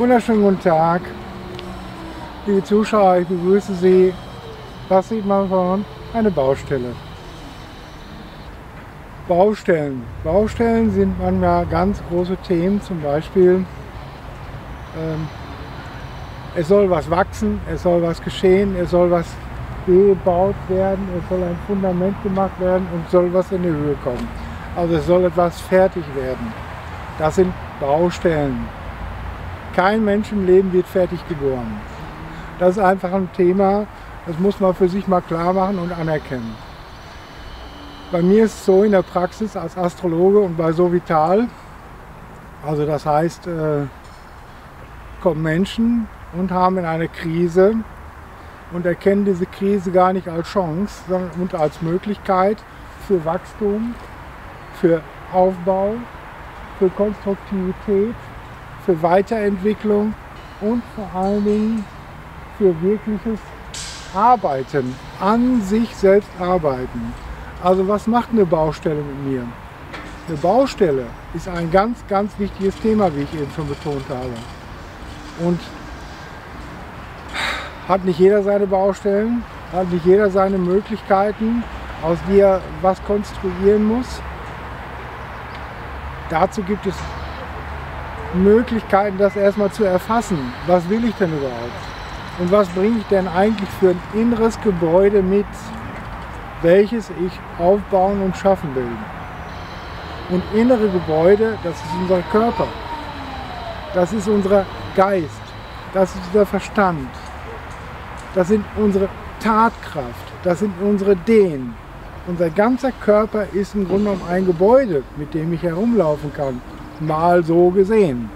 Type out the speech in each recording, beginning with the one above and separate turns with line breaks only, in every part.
Wunderschönen guten Tag, liebe Zuschauer, ich begrüße Sie. Was sieht man von? Eine Baustelle. Baustellen. Baustellen sind manchmal ganz große Themen, zum Beispiel ähm, es soll was wachsen, es soll was geschehen, es soll was gebaut werden, es soll ein Fundament gemacht werden und soll was in die Höhe kommen. Also es soll etwas fertig werden. Das sind Baustellen. Kein Mensch im Leben wird fertig geboren. Das ist einfach ein Thema, das muss man für sich mal klar machen und anerkennen. Bei mir ist es so in der Praxis als Astrologe und bei Sovital, also das heißt, äh, kommen Menschen und haben in eine Krise und erkennen diese Krise gar nicht als Chance, sondern und als Möglichkeit für Wachstum, für Aufbau, für Konstruktivität, für Weiterentwicklung und vor allen Dingen für wirkliches Arbeiten, an sich selbst arbeiten. Also was macht eine Baustelle mit mir? Eine Baustelle ist ein ganz, ganz wichtiges Thema, wie ich eben schon betont habe. Und hat nicht jeder seine Baustellen, hat nicht jeder seine Möglichkeiten, aus die er was konstruieren muss. Dazu gibt es Möglichkeiten, das erstmal zu erfassen. Was will ich denn überhaupt? Und was bringe ich denn eigentlich für ein inneres Gebäude mit, welches ich aufbauen und schaffen will? Und innere Gebäude, das ist unser Körper. Das ist unser Geist. Das ist unser Verstand. Das sind unsere Tatkraft. Das sind unsere Dehn. Unser ganzer Körper ist im Grunde genommen ein Gebäude, mit dem ich herumlaufen kann. Mal so gesehen.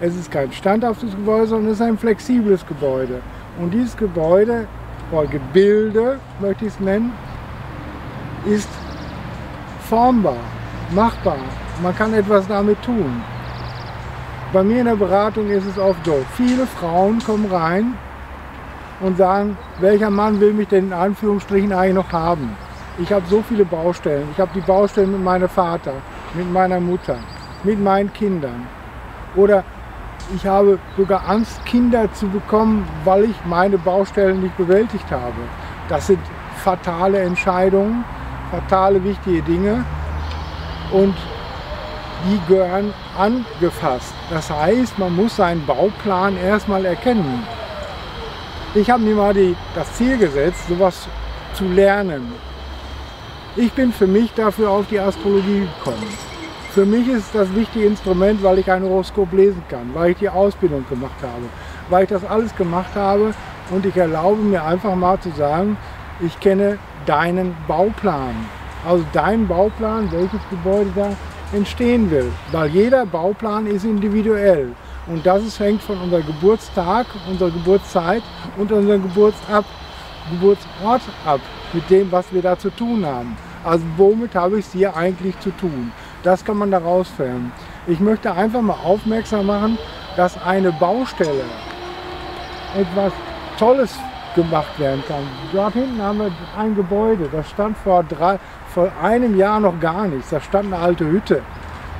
Es ist kein standhaftes Gebäude, sondern es ist ein flexibles Gebäude. Und dieses Gebäude, oder Gebilde möchte ich es nennen, ist formbar, machbar. Man kann etwas damit tun. Bei mir in der Beratung ist es oft so, viele Frauen kommen rein und sagen, welcher Mann will mich denn in Anführungsstrichen eigentlich noch haben? Ich habe so viele Baustellen. Ich habe die Baustellen mit meinem Vater, mit meiner Mutter, mit meinen Kindern. Oder ich habe sogar Angst, Kinder zu bekommen, weil ich meine Baustellen nicht bewältigt habe. Das sind fatale Entscheidungen, fatale wichtige Dinge und die gehören angefasst. Das heißt, man muss seinen Bauplan erstmal erkennen. Ich habe mir mal die, das Ziel gesetzt, sowas zu lernen. Ich bin für mich dafür auf die Astrologie gekommen. Für mich ist das wichtige Instrument, weil ich ein Horoskop lesen kann, weil ich die Ausbildung gemacht habe, weil ich das alles gemacht habe und ich erlaube mir einfach mal zu sagen, ich kenne deinen Bauplan. Also deinen Bauplan, welches Gebäude da entstehen will. Weil jeder Bauplan ist individuell. Und das ist, hängt von unserem Geburtstag, unserer Geburtszeit und unserem Geburtsab, Geburtsort ab, mit dem, was wir da zu tun haben. Also womit habe ich es hier eigentlich zu tun? Das kann man daraus filmen. Ich möchte einfach mal aufmerksam machen, dass eine Baustelle etwas Tolles gemacht werden kann. Dort hinten haben wir ein Gebäude, das stand vor, drei, vor einem Jahr noch gar nichts. Da stand eine alte Hütte.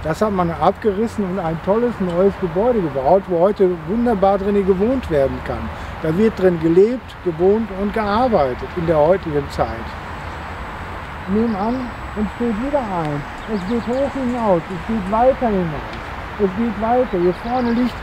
Das hat man abgerissen und ein tolles neues Gebäude gebaut, wo heute wunderbar drin gewohnt werden kann. Da wird drin gelebt, gewohnt und gearbeitet in der heutigen Zeit. Nebenan entsteht wieder ein. Es geht hoch hinaus, es geht weiter hinaus. Es geht weiter. Hier vorne liegt,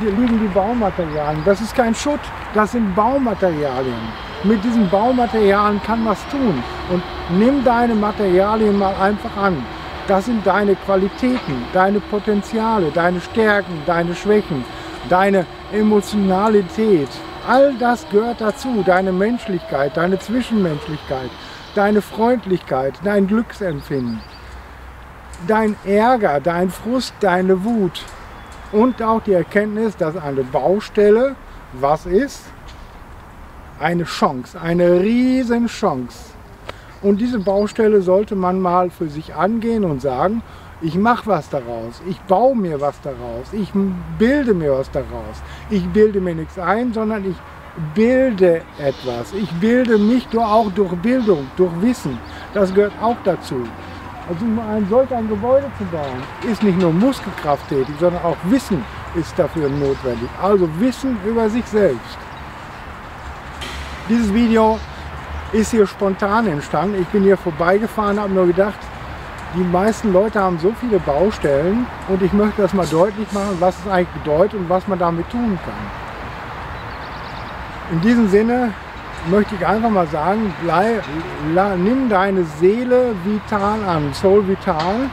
liegen die Baumaterialien. Das ist kein Schutt, das sind Baumaterialien. Mit diesen Baumaterialien kann man was tun. Und nimm deine Materialien mal einfach an. Das sind deine Qualitäten, deine Potenziale, deine Stärken, deine Schwächen, deine Emotionalität. All das gehört dazu, deine Menschlichkeit, deine Zwischenmenschlichkeit, deine Freundlichkeit, dein Glücksempfinden, dein Ärger, dein Frust, deine Wut und auch die Erkenntnis, dass eine Baustelle was ist? Eine Chance, eine riesen Chance und diese Baustelle sollte man mal für sich angehen und sagen, ich mache was daraus, ich baue mir was daraus, ich bilde mir was daraus. Ich bilde mir nichts ein, sondern ich bilde etwas. Ich bilde mich auch durch Bildung, durch Wissen. Das gehört auch dazu. Also ein solch ein Gebäude zu bauen, ist nicht nur Muskelkraft tätig, sondern auch Wissen ist dafür notwendig. Also Wissen über sich selbst. Dieses Video ist hier spontan entstanden. Ich bin hier vorbeigefahren, habe nur gedacht, die meisten Leute haben so viele Baustellen und ich möchte das mal deutlich machen, was es eigentlich bedeutet und was man damit tun kann. In diesem Sinne möchte ich einfach mal sagen, bleib, la, nimm deine Seele vital an. Soul Vital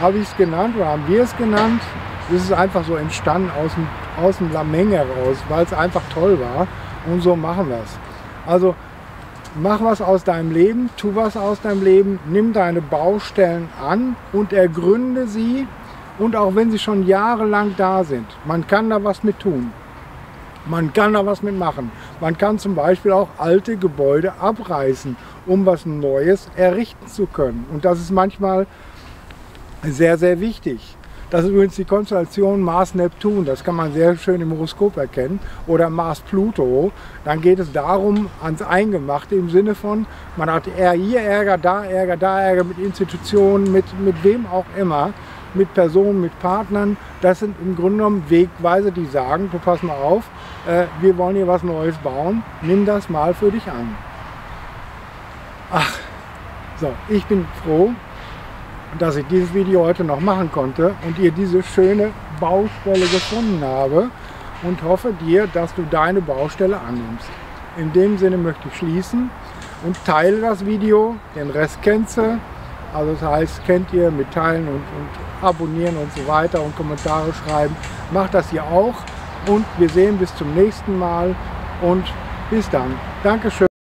habe ich es genannt oder haben wir es genannt. Es ist einfach so entstanden aus dem, aus dem Lameng heraus, weil es einfach toll war. Und so machen wir es. Also mach was aus deinem Leben, tu was aus deinem Leben, nimm deine Baustellen an und ergründe sie. Und auch wenn sie schon jahrelang da sind, man kann da was mit tun. Man kann da was mitmachen. Man kann zum Beispiel auch alte Gebäude abreißen, um was Neues errichten zu können. Und das ist manchmal sehr, sehr wichtig. Das ist übrigens die Konstellation Mars-Neptun. Das kann man sehr schön im Horoskop erkennen. Oder Mars-Pluto. Dann geht es darum, ans Eingemachte im Sinne von, man hat hier Ärger, da Ärger, da Ärger mit Institutionen, mit, mit wem auch immer, mit Personen, mit Partnern. Das sind im Grunde genommen Wegweise, die sagen, du pass mal auf, äh, wir wollen hier was Neues bauen. Nimm das mal für dich an. Ach, so, ich bin froh, dass ich dieses Video heute noch machen konnte und ihr diese schöne Baustelle gefunden habe und hoffe dir, dass du deine Baustelle annimmst. In dem Sinne möchte ich schließen und teile das Video, den Rest kennst du. Also das heißt, kennt ihr mit Teilen und, und Abonnieren und so weiter und Kommentare schreiben. Macht das hier auch und wir sehen bis zum nächsten Mal und bis dann. Dankeschön.